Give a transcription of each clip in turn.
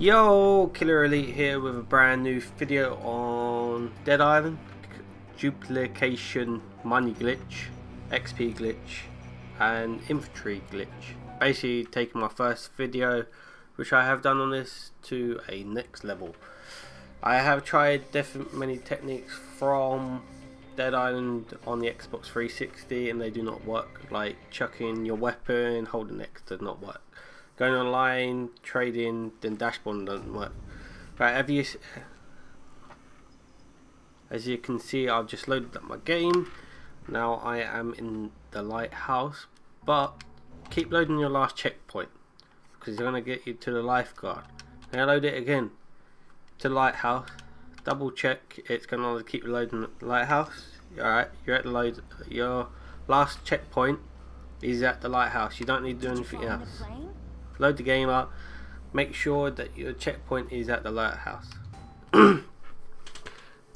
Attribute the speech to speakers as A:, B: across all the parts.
A: Yo, Killer Elite here with a brand new video on Dead Island duplication money glitch, XP glitch, and infantry glitch. Basically, taking my first video, which I have done on this, to a next level. I have tried different many techniques from Dead Island on the Xbox 360, and they do not work. Like chucking your weapon, holding X does not work going online, trading, then dashboard doesn't work. Right, have you, as you can see, I've just loaded up my game. Now I am in the lighthouse, but keep loading your last checkpoint because it's going to get you to the lifeguard. Now load it again to lighthouse. Double check it's going to keep loading the lighthouse. Alright, you're at the load. Your last checkpoint is at the lighthouse. You don't need to do anything else load the game up, make sure that your checkpoint is at the lighthouse. then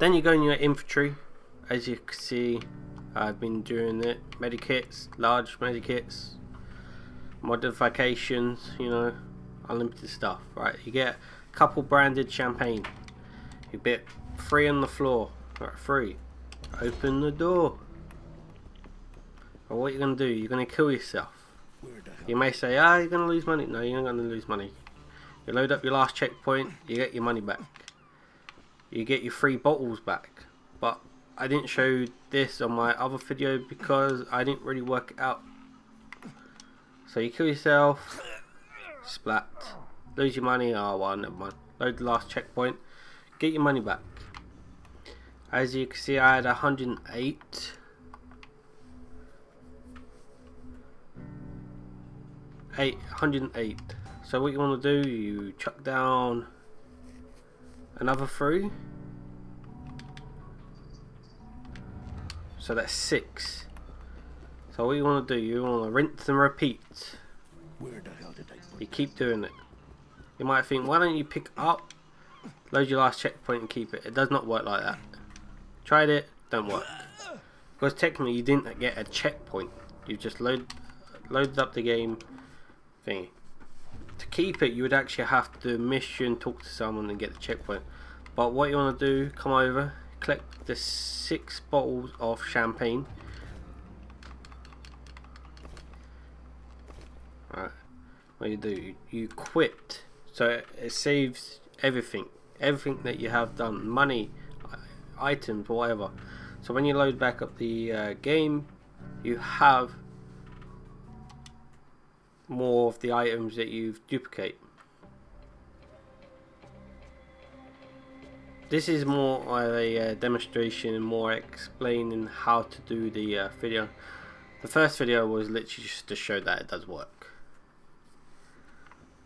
A: you go in your infantry, as you can see, I've been doing it. Medikits, large medikits, modifications, you know, unlimited stuff, right? You get a couple branded champagne. You bit free on the floor, right? Free. Open the door. Or what you're gonna do? You're gonna kill yourself. You may say, ah, you're going to lose money. No, you're not going to lose money. You load up your last checkpoint, you get your money back. You get your free bottles back. But I didn't show this on my other video because I didn't really work it out. So you kill yourself, splat, lose your money, oh well, never mind. Load the last checkpoint, get your money back. As you can see, I had 108 eight, 108. So what you want to do, you chuck down another three. So that's six. So what you want to do, you want to rinse and repeat. Where the hell did I You keep doing it. You might think, why don't you pick up, load your last checkpoint and keep it. It does not work like that. Tried it, don't work. Because technically you didn't get a checkpoint. You just load, loaded up the game, thingy. To keep it, you would actually have to do a mission, talk to someone, and get the checkpoint. But what you want to do, come over, collect the six bottles of champagne. Right, what you do, you quit. So it saves everything, everything that you have done, money, items, whatever. So when you load back up the uh, game, you have more of the items that you've duplicate. This is more of a uh, demonstration and more explaining how to do the uh, video. The first video was literally just to show that it does work.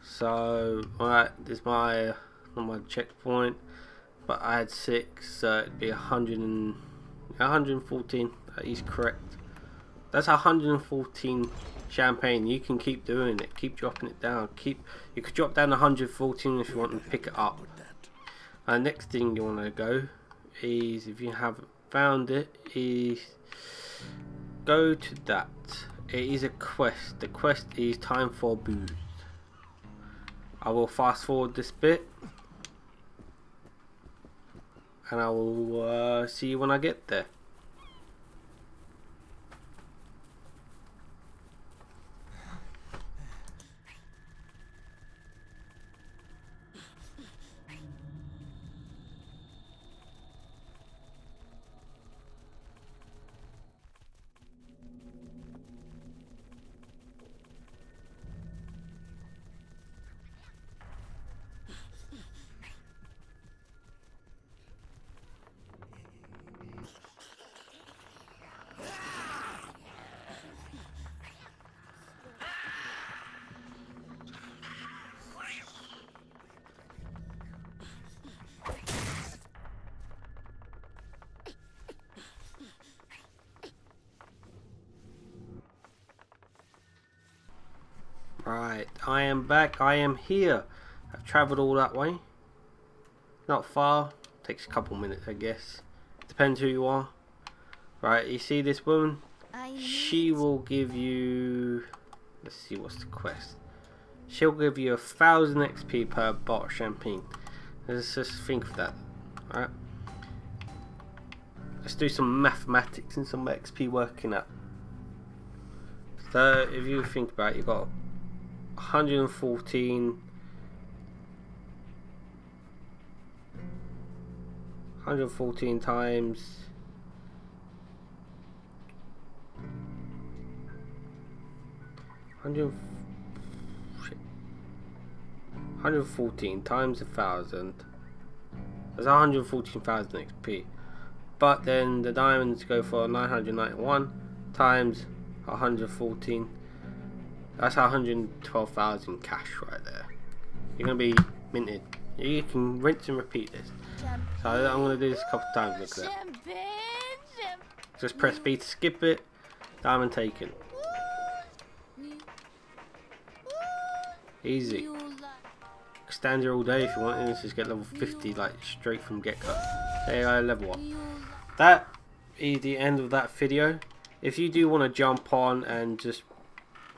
A: So, alright, this is my, not my checkpoint, but I had 6, so it'd be 100 and, 114, that is correct. That's 114 champagne. You can keep doing it. Keep dropping it down. Keep you could drop down 114 if you want to pick it up. And uh, next thing you want to go is if you haven't found it is go to that. It is a quest. The quest is time for booze. I will fast forward this bit. And I will uh, see you when I get there Right, I am back. I am here. I've travelled all that way. Not far. Takes a couple minutes, I guess. Depends who you are. Right, you see this woman? She will give you... Let's see, what's the quest? she'll give you a thousand XP per bottle of champagne. Let's just think of that. Alright. Let's do some mathematics and some XP working up. So if you think about it, you've got 114 114 times. 100 114 times a thousand. That's 114,000 XP but then the diamonds go for 991 times 114 that's 112,000 cash right there. You're gonna be minted. You can rinse and repeat this. So I'm gonna do this a couple times just press B to skip it. Diamond taken. Easy. Stand here all day if you want and just get level 50 like straight from you go level up that is the end of that video. If you do want to jump on and just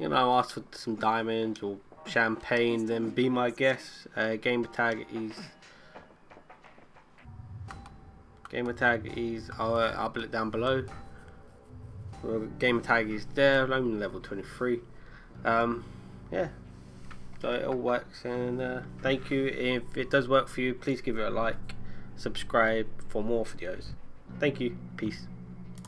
A: you know ask for some diamonds or champagne then be my guest. Uh, gamer tag is gamer tag is I'll, uh, I'll put it down below. Well, gamer tag is there I'm level 23 um, yeah. So it all works and uh, thank you. If it does work for you please give it a like subscribe for more videos. Thank you. Peace